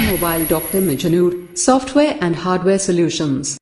Mobile Dr. Mijanur, Software and Hardware Solutions.